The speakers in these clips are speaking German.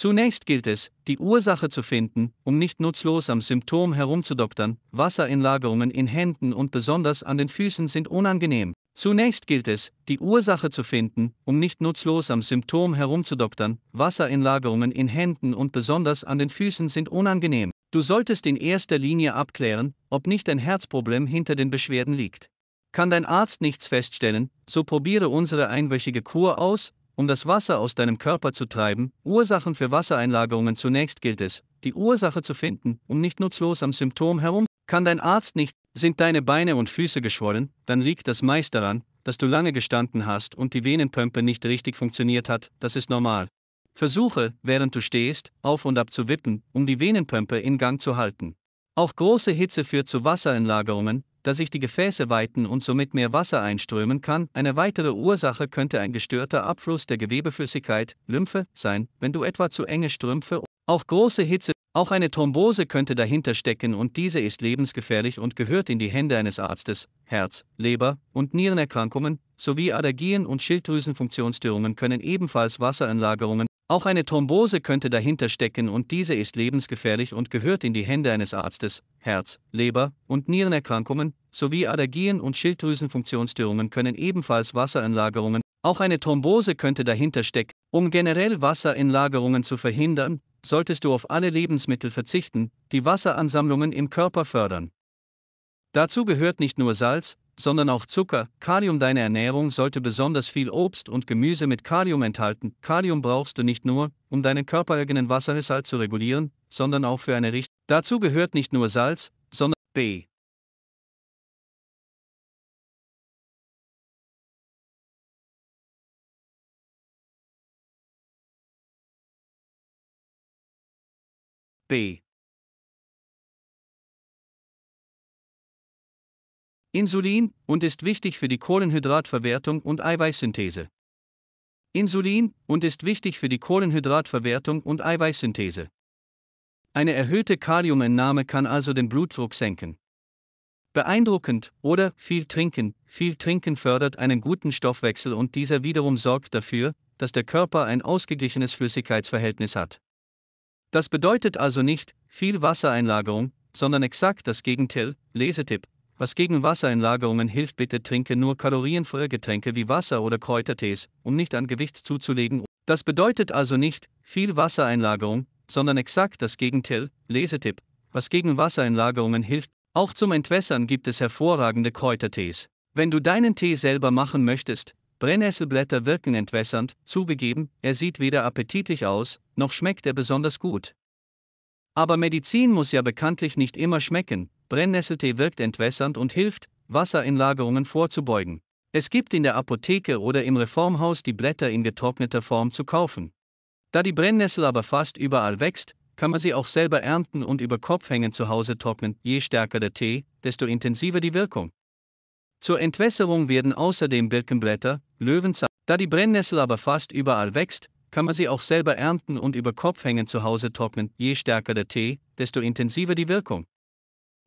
Zunächst gilt es, die Ursache zu finden, um nicht nutzlos am Symptom herumzudoktern. Wassereinlagerungen in Händen und besonders an den Füßen sind unangenehm. Zunächst gilt es, die Ursache zu finden, um nicht nutzlos am Symptom herumzudoktern. Wassereinlagerungen in Händen und besonders an den Füßen sind unangenehm. Du solltest in erster Linie abklären, ob nicht ein Herzproblem hinter den Beschwerden liegt. Kann dein Arzt nichts feststellen, so probiere unsere einwöchige Kur aus, um das Wasser aus deinem Körper zu treiben. Ursachen für Wassereinlagerungen zunächst gilt es, die Ursache zu finden, um nicht nutzlos am Symptom herum. Kann dein Arzt nicht, sind deine Beine und Füße geschwollen, dann liegt das meist daran, dass du lange gestanden hast und die Venenpumpe nicht richtig funktioniert hat, das ist normal. Versuche, während du stehst, auf und ab zu wippen, um die Venenpumpe in Gang zu halten. Auch große Hitze führt zu Wassereinlagerungen, da sich die Gefäße weiten und somit mehr Wasser einströmen kann. Eine weitere Ursache könnte ein gestörter Abfluss der Gewebeflüssigkeit, Lymphe, sein, wenn du etwa zu enge Strümpfe. Auch große Hitze, auch eine Thrombose könnte dahinter stecken und diese ist lebensgefährlich und gehört in die Hände eines Arztes. Herz, Leber und Nierenerkrankungen sowie Allergien und Schilddrüsenfunktionsstörungen können ebenfalls Wassereinlagerungen auch eine Thrombose könnte dahinter stecken und diese ist lebensgefährlich und gehört in die Hände eines Arztes. Herz, Leber und Nierenerkrankungen sowie Allergien und Schilddrüsenfunktionsstörungen können ebenfalls Wassereinlagerungen. Auch eine Thrombose könnte dahinter stecken. Um generell Wassereinlagerungen zu verhindern, solltest du auf alle Lebensmittel verzichten, die Wasseransammlungen im Körper fördern. Dazu gehört nicht nur Salz, sondern auch Zucker. Kalium Deine Ernährung sollte besonders viel Obst und Gemüse mit Kalium enthalten. Kalium brauchst du nicht nur, um deinen körpereigenen Wasserhaushalt zu regulieren, sondern auch für eine Richtung. Dazu gehört nicht nur Salz, sondern B. B. Insulin und ist wichtig für die Kohlenhydratverwertung und Eiweißsynthese. Insulin und ist wichtig für die Kohlenhydratverwertung und Eiweißsynthese. Eine erhöhte Kaliumentnahme kann also den Blutdruck senken. Beeindruckend oder viel trinken. Viel trinken fördert einen guten Stoffwechsel und dieser wiederum sorgt dafür, dass der Körper ein ausgeglichenes Flüssigkeitsverhältnis hat. Das bedeutet also nicht viel Wassereinlagerung, sondern exakt das Gegenteil. Lesetipp: was gegen Wassereinlagerungen hilft, bitte trinke nur kalorienfreie Getränke wie Wasser oder Kräutertees, um nicht an Gewicht zuzulegen. Das bedeutet also nicht viel Wassereinlagerung, sondern exakt das Gegenteil. Lesetipp: Was gegen Wassereinlagerungen hilft, auch zum Entwässern gibt es hervorragende Kräutertees. Wenn du deinen Tee selber machen möchtest, Brennnesselblätter wirken entwässernd, zugegeben, er sieht weder appetitlich aus, noch schmeckt er besonders gut. Aber Medizin muss ja bekanntlich nicht immer schmecken, Brennnesseltee wirkt entwässernd und hilft, Wassereinlagerungen vorzubeugen. Es gibt in der Apotheke oder im Reformhaus die Blätter in getrockneter Form zu kaufen. Da die Brennnessel aber fast überall wächst, kann man sie auch selber ernten und über Kopf hängen zu Hause trocknen. Je stärker der Tee, desto intensiver die Wirkung. Zur Entwässerung werden außerdem Birkenblätter, Löwenzahn. Da die Brennnessel aber fast überall wächst, kann man sie auch selber ernten und über Kopf hängen zu Hause trocknen. Je stärker der Tee, desto intensiver die Wirkung.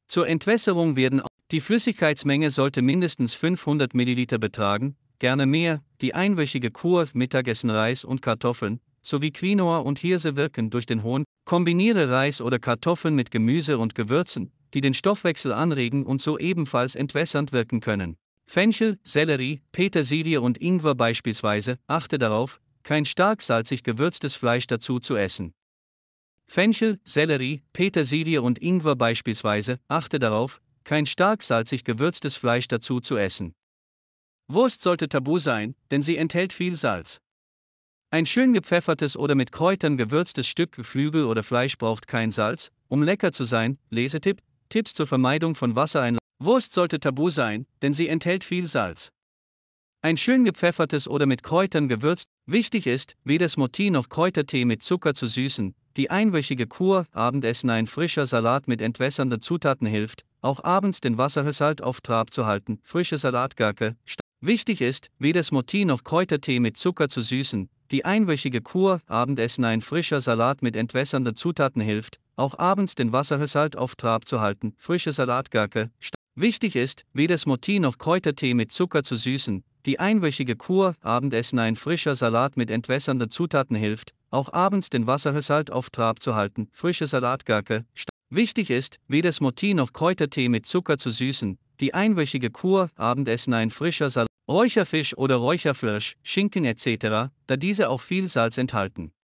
Zur Entwässerung werden die Flüssigkeitsmenge sollte mindestens 500 ml betragen, gerne mehr. Die einwöchige Kur Mittagessen Reis und Kartoffeln sowie Quinoa und Hirse wirken durch den hohen. Kombiniere Reis oder Kartoffeln mit Gemüse und Gewürzen, die den Stoffwechsel anregen und so ebenfalls entwässernd wirken können. Fenchel, Sellerie, Petersilie und Ingwer beispielsweise, achte darauf, kein stark salzig gewürztes Fleisch dazu zu essen. Fenchel, Sellerie, Petersilie und Ingwer beispielsweise, achte darauf, kein stark salzig gewürztes Fleisch dazu zu essen. Wurst sollte tabu sein, denn sie enthält viel Salz. Ein schön gepfeffertes oder mit Kräutern gewürztes Stück Geflügel oder Fleisch braucht kein Salz, um lecker zu sein. Lesetipp: Tipps zur Vermeidung von Wassereinlagerungen. Wurst sollte tabu sein, denn sie enthält viel Salz. Ein schön gepfeffertes oder mit Kräutern gewürzt. Wichtig ist, weder Smoothie noch Kräutertee mit Zucker zu süßen. Die einwöchige Kur, Abendessen ein frischer Salat mit entwässernden Zutaten hilft, auch abends den Wasserhaushalt auf Trab zu halten. Frische Salatgurke. Wichtig ist, weder Smoothie noch Kräutertee mit Zucker zu süßen. Die einwöchige Kur, Abendessen ein frischer Salat mit entwässernden Zutaten hilft, auch abends den Wasserhaushalt auf Trab zu halten. Frische Salatgurke. Wichtig ist, weder Smoothie noch Kräutertee mit Zucker zu süßen. Die einwöchige Kur, Abendessen ein frischer Salat mit entwässernden Zutaten hilft, auch abends den Wasserhaushalt auf Trab zu halten, frische Salatgurke. Wichtig ist, weder Smoothie noch Kräutertee mit Zucker zu süßen, die einwöchige Kur, Abendessen ein frischer Salat, Räucherfisch oder Räucherfleisch, Schinken etc., da diese auch viel Salz enthalten.